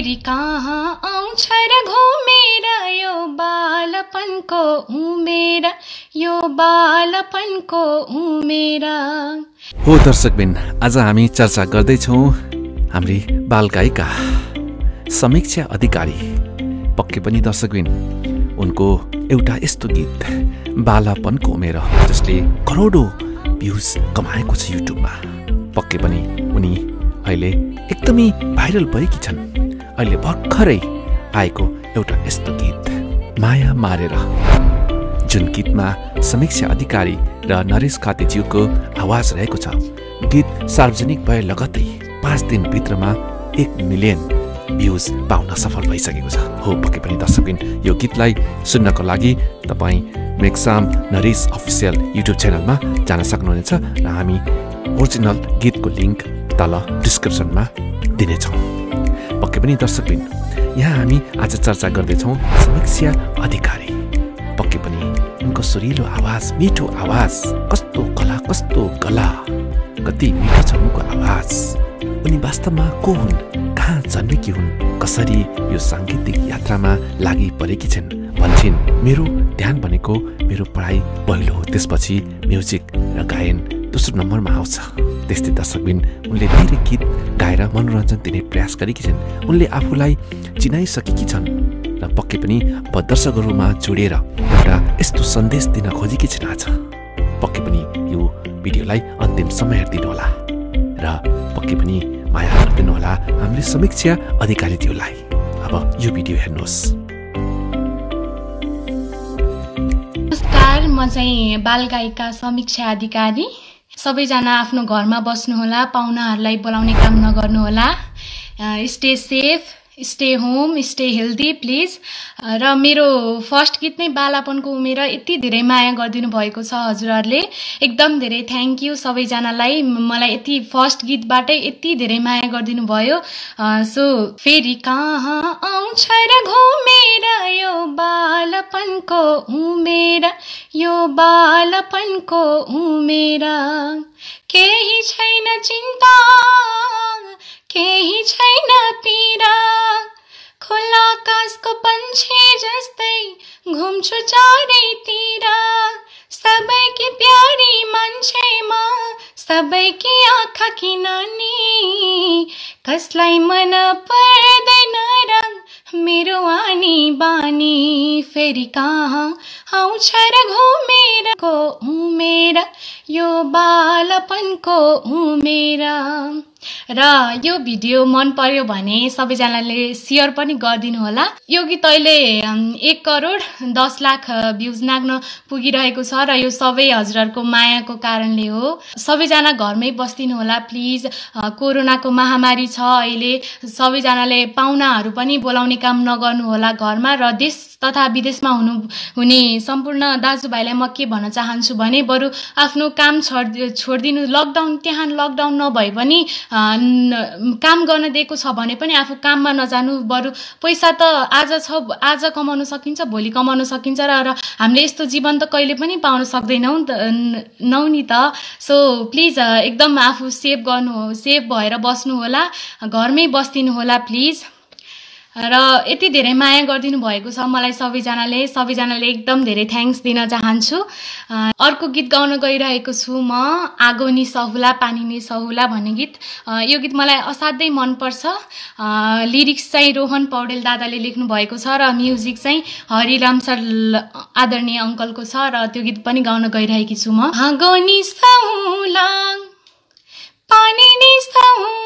आउँछ र? घुमेर यो बालपनको उमेर। यो बालपनको उमेर। हो दर्शकबिन आज हामी चर्चा गर्दैछौँ हाम्री बालगायिका समीक्षा अधिकारी। पक्कै पनि दर्शकबिन उनको एउटा यस्तो गीत बालापनको उमेर जसले करोडौँ भ्युज कमाएको छ युट्युबमा। पक्कै पनि उनी अहिले एकदमै भाइरल भएकी छन्। अहिले भर्खरै आएको एउटा यस्तो गीत माया मारेर। जुन गीतमा समीक्षा अधिकारी र नरेश खातेज्यूको आवाज रहेको छ गीत सार्वजनिक भए लगत्तै पाँच दिनभित्रमा एक मिलियन भ्युज पाउन सफल भइसकेको छ। हो पक्कै पनि दर्शकबिन यो गीतलाई सुन्नको लागि तपाईँ मेक्साम नरेश अफिसियल युट्युब च्यानलमा जान सक्नुहुनेछ र हामी ओरिजिनल गीतको लिङ्क तल डिस्क्रिप्सनमा दिनेछौँ। पक्कै पनि दर्शकबिन यहाँ हामी आज चर्चा गर्दैछौँ समीक्षा अधिकारी। पक्कै पनि उनको सुरिलो आवाज मिठो आवाज कस्तो कला कस्तो गला कति मिठो छ उनको आवाज। उनी वास्तवमा को हुन् कहाँ जन्मेकी हुन् कसरी यो साङ्गीतिक यात्रामा लागि परेकी छिन् भन्छन् मेरो ध्यान भनेको मेरो पढाइ पहिलो हो त्यसपछि म्युजिक र गायन दोस्रो नम्बरमा आउँछ। त्यस्तै दर्शकबिन उनले धेरै गीत गाएर मनोरञ्जन दिने प्रयास गरेकी छिन्। उनले आफूलाई चिनाइसकेकी छन् र पक्कै पनि अब दर्शकहरूमा जोडिएर एउटा यस्तो सन्देश दिन खोजेकी छिन् आज। पक्कै पनि यो भिडियोलाई अन्तिम समय हेरिदिनुहोला र पक्कै पनि माया गरिदिनुहोला हामीले समीक्षा अधिकारीज्यूलाई। अब यो भिडियो हेर्नुहोस्। नमस्कार म चाहिँ बालगायिका समीक्षा अधिकारी। सबैजना आफ्नो घरमा बस्नुहोला पाहुनाहरूलाई बोलाउने काम नगर्नुहोला। Stay safe stay home stay healthy please र मेरो फर्स्ट गीत नै बालापनको उमेर यति धेरै माया गरिदिनु भएको छ हजुरहरूले। एकदम धेरै थ्याङ्क यू सबैजनालाई। मलाई यति फर्स्ट गीतबाटै यति धेरै माया गरिदिनु भयो। सो फेरि कहाँ आउँछ र घुमेर यो बालपनको उमेर? यो बालपनको उमेर। केही छैन चिन्ता। केही छैन पीडा खुल्ला आकाशको पन्छे जस्तै घुम्छु चारैतिर सबैकी प्यारी मान्छेमा सबैकी आँखा किनानी कसलाई मन पर्दैन रङ मेरो आनी बानी। फेरि कहाँ आउँछ र घुमेर को उमेर यो बालपनको उमेर र यो भिडियो मन पर्यो भने सबैजनाले सेयर पनि गरिदिनु होला। यो गीत अहिले एक करोड दस लाख भ्युज नाग्न पुगिरहेको छ र यो सबै हजुरहरूको मायाको कारणले हो। सबैजना घरमै बस्दिनु होला प्लिज। कोरोनाको महामारी छ अहिले। सबैजनाले पाहुनाहरू पनि बोलाउने काम नगर्नु होला घरमा र देश तथा विदेशमा हुनु हुने सम्पूर्ण दाजुभाइलाई म के भन्न चाहन्छु भने बरु आफ्नो काम छोड छोडिदिनु लकडाउन त्यहाँ लकडाउन नभए पनि काम गर्न दिएको छ भने पनि आफू काममा नजानु बरु पैसा त आज छ आज कमाउन सकिन्छ भोलि कमाउन सकिन्छ र हामीले यस्तो जीवन त कहिले पनि पाउन सक्दैनौँ नौ नि त। सो प्लिज एकदम आफू सेभ गर्नु सेभ भएर बस्नु होला घरमै बस्दिनु होला प्लिज र यति धेरै माया गरिदिनु भएको छ। मलाई सबैजनाले सबैजनाले एकदम धेरै थ्याङ्क्स दिन चाहन्छु। अर्को गीत गाउन गइरहेको छु म आगो नि सहुला पानी नि सहुला भन्ने गीत। यो गीत मलाई असाध्यै मनपर्छ। लिरिक्स चाहिँ रोहन पौडेल दादाले लेख्नु भएको छ र म्युजिक चाहिँ हरिराम सर आदरणीय अङ्कलको छ र त्यो गीत पनि गाउन गइरहेकी छु म। आगो नि सहुला पानी नि सहुला।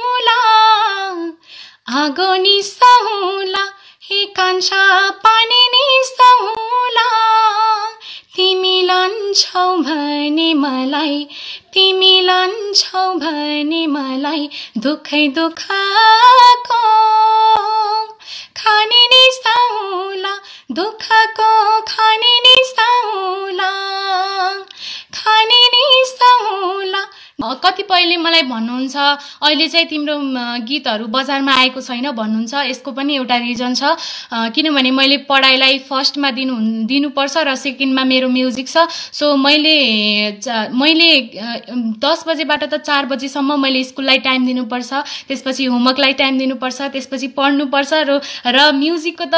आगो नि सहुला हे कान्छा पानी नि सहुला तिमी लान्छौ भने मलाई तिमी लान्छौ भने मलाई दुखै दुःखको। खाने नि सहुला दुःखको खाने नि सहुला खाने नि सहुला कतिपय कहिले मलाई भन्नुहुन्छ अहिले चाहिँ तिम्रो गीतहरू बजारमा आएको छैन भन्नुहुन्छ। यसको पनि एउटा रिजन छ। किनभने मैले पढाइलाई फर्स्टमा दिनु दिनुपर्छ र सेकेन्डमा मेरो म्युजिक छ। सो मैले मैले दस बजेबाट त चार बजीसम्म मैले स्कुललाई टाइम दिनुपर्छ। त्यसपछि होमवर्कलाई टाइम दिनुपर्छ। त्यसपछि पढ्नुपर्छ र र म्युजिकको त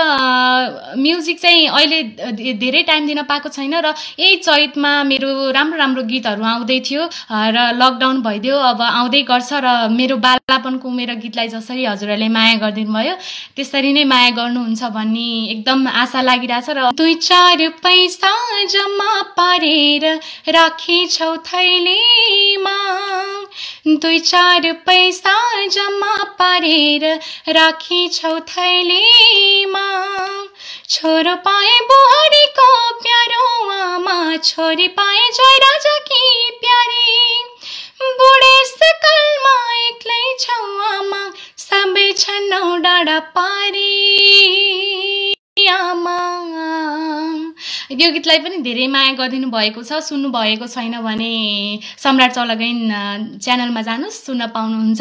म्युजिक चाहिँ अहिले धेरै टाइम दिन पाएको छैन र यही चैतमा मेरो राम्रो राम्रो गीतहरू आउँदै थियो। र लकडाउन भइदियो अब आउँदै गर्छ र मेरो बालापनको मेरो गीतलाई जसरी हजुरहरूले माया गरिदिनु भयो त्यसरी नै माया गर्नुहुन्छ भन्ने एकदम आशा लागिरहेछ र दुई चार पैसा जम्मा पारेर राखेछौ थैलीमा। दुई चार पैसा जम्मा पारेर राखेछौ थैलीमा। छोरो पाए बुहारीको प्यारो आमा छोरी पाए जय राजा कि प्यारी। एक्लै छौ आमा सबै पारी। यो गीतलाई पनि धेरै माया गरिदिनु भएको छ सुन्नु भएको छैन भने सम्राट चौलागाइन अ, च्यानलमा जानुहोस् सुन्न पाउनुहुन्छ।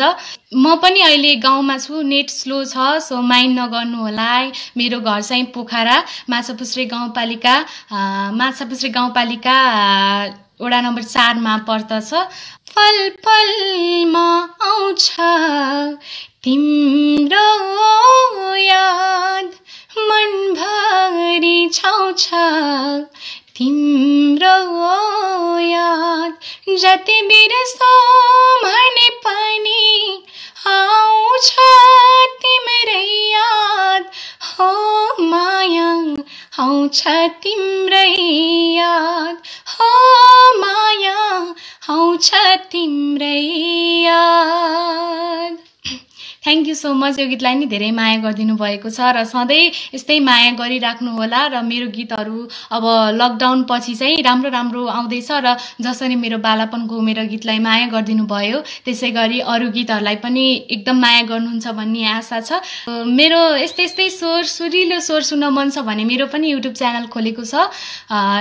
म पनि अहिले गाउँमा छु नेट स्लो छ सो माइन्ड नगर्नु होला मेरो घर चाहिँ पोखरा माछापुछ्रे गाउँपालिका अ, माछापुछ्रे गाउँपालिका वडा नम्बर चारमा पर्दछ। पल पलमा आउँछ। तिम्रो याद मनभरि छाउँछ। तिम्रो याद जति बिर्सो भने पनि आउँछ। तिम्रै याद हो माया। आउँछ तिम्रै याद। हो माया आउँछ तिम्रै याद। थ्याङ्क यू सो मच यो गीतलाई नि धेरै माया गरिदिनु भएको छ र सधैँ यस्तै माया गरिराख्नु होला र मेरो गीतहरू अब लकडाउन पछि चाहिँ राम्रो राम्रो आउँदैछ र जसरी मेरो बालापनको मेरो गीतलाई माया गरिदिनु भयो त्यसै गरी अरू गीतहरूलाई पनि एकदम माया गर्नुहुन्छ भन्ने आशा छ। मेरो यस्तै यस्तै स्वर सुरिलो स्वर सुन्न मन छ भने मेरो पनि युट्युब च्यानल खोलेको छ।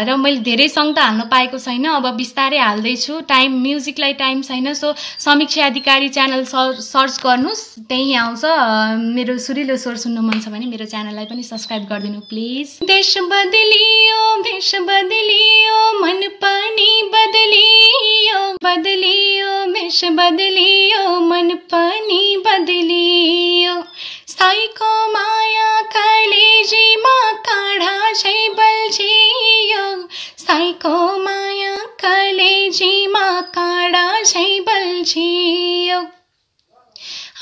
र मैले धेरै सङ्ग त हाल्न पाएको छैन अब बिस्तारै हाल्दैछु। टाइम म्युजिकलाई टाइम छैन सो समीक्षा अधिकारी च्यानल सर्च गर्नुहोस्। त्यहीँ आउँछ। मेरो सुरिलो स्वर सुन्न मन छ भने मेरो च्यानललाई पनि सब्सक्राइब गरिदिनु प्लिज। देश बदलियो भेष बदलियो मन पनि बदलियो बदलियो भेष बदलियो मन पनि बदलियो। साईको माया कलेजीमा काँडा झै बल्झियो। साईको माया कलेजीमा काँडा झै बल्झियो।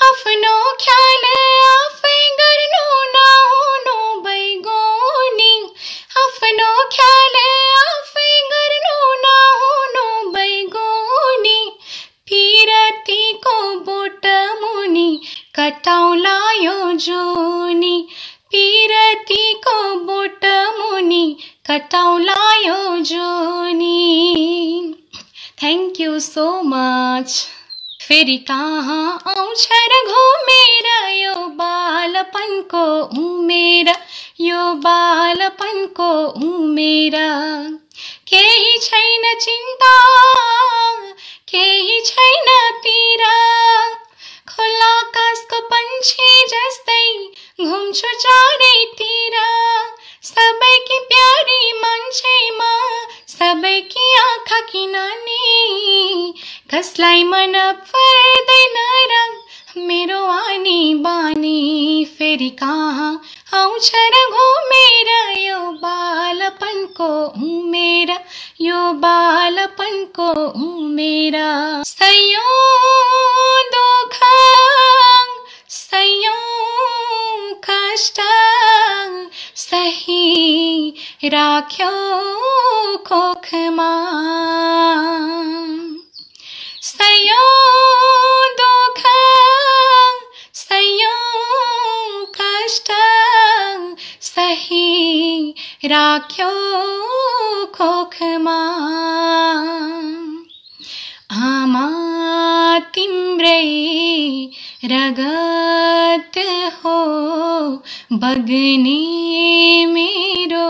आफ्नो ख्याल आफै नहुनु बैगुनी आफ्नो ख्याल आफै गर्नु नहुनु बैगुनी पिरतीको बोट मुनि कटाउला यो जुनी। पिरतीको बोट मुनि कटाउला यो जुनी। थ्याङ्क यू सो मच फेरि कहाँ आउँछ र घुमेर यो बालपनको उमेर यो बालपनको उमेर केही छैन चिन्ता केही छैन पीरा खुला आकाशको पन्छी जस्तै घुम्छु चारैतिर सबैकी प्यारी मान्छेमा सबैकी आँखा किन नि कसलाई मन पर्दैन र मेरो आनी बानी फेरि कहाँ? आउँछ र घुमेर यो बालपनको उमेर यो बालपनको उमेर सयौँ दुःख सयौँ कष्ट सही राख्यो कोखमा राख्यो खोखमा तिं्री रगत हो बगने मेरो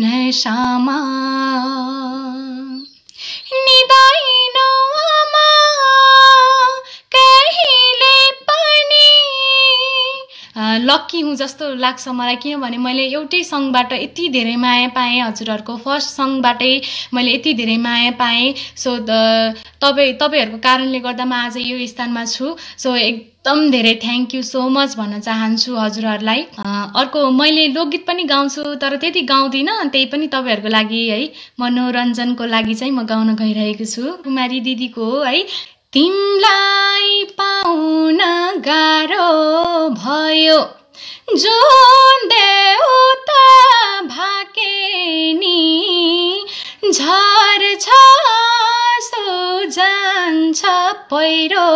नशामा लक्की हुँ जस्तो लाग्छ मलाई किनभने मैले एउटै सङ्घबाट यति धेरै माया पाएँ। हजुरहरूको फर्स्ट सङ्घबाटै मैले यति धेरै माया पाएँ। सो तपाईँ तपाईँहरूको कारणले गर्दा म आज यो स्थानमा छु। सो एकदम धेरै थ्याङ्क यू सो मच भन्न चाहन्छु हजुरहरूलाई। अर्को मैले लोकगीत पनि गाउँछु तर त्यति गाउँदिनँ। त्यही पनि तपाईँहरूको लागि है। मनोरञ्जनको लागि चाहिँ म गाउन गइरहेको छु। कुमारी दिदीको है। तिमलाई पाउन गाह्रो भयो। जुन देउता भाकेनी झर छासो जान्छ पहिरो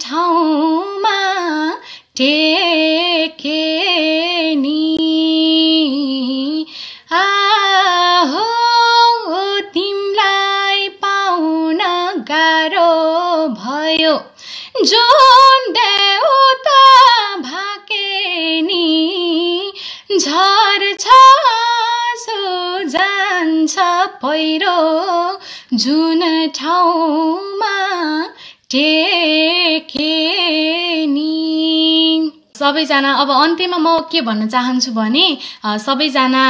ठाउँमा टेकेनी जुन देउता भाकेनी झर छासो जान्छ पहिरो जुन ठाउँमा टेकेनी सबैजना अब अन्त्यमा म के भन्न चाहन्छु भने सबैजना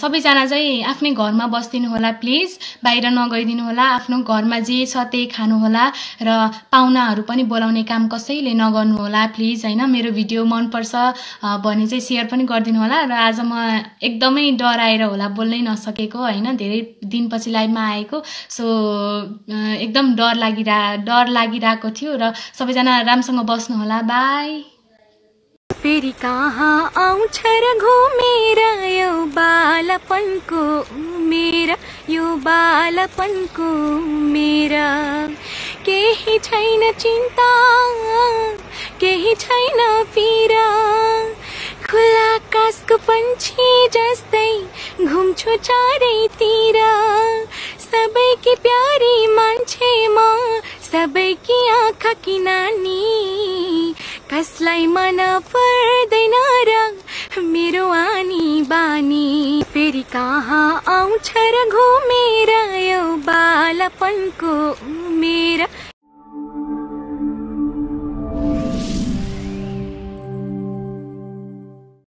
सबैजना चाहिँ आफ्नै घरमा बसिदिनु होला प्लिज। बाहिर नगइदिनु होला आफ्नो घरमा जे छ त्यही खानु होला र पाहुनाहरू पनि बोलाउने काम कसैले नगर्नु होला प्लिज होइन। मेरो भिडियो मनपर्छ भने चाहिँ सेयर पनि गरिदिनु होला र आज म एकदमै डराएर होला बोल्नै नसकेको होइन। धेरै दिनपछि लाइभमा आएको सो एकदम डर लागिरह डर लागिरहेको थियो र सबैजना राम्रोसँग बस्नु होला। बाई। फेरि कहाँ आउँछ र घुमेर यो बालपनको उमेर? यो बालपनको उमेर। केही छैन चिन्ता केही छैन पीरा खुला आकाशको पन्छी जस्तै घुम्छु चारैतिर। सबैकी प्यारी मान्छे म सबैकी आँखाकी नानी कसलाई मन पर्दैन र मेरो आनी बानी फेरि कहाँ आउँछ र घुमेर? यो बालपनको उमेर।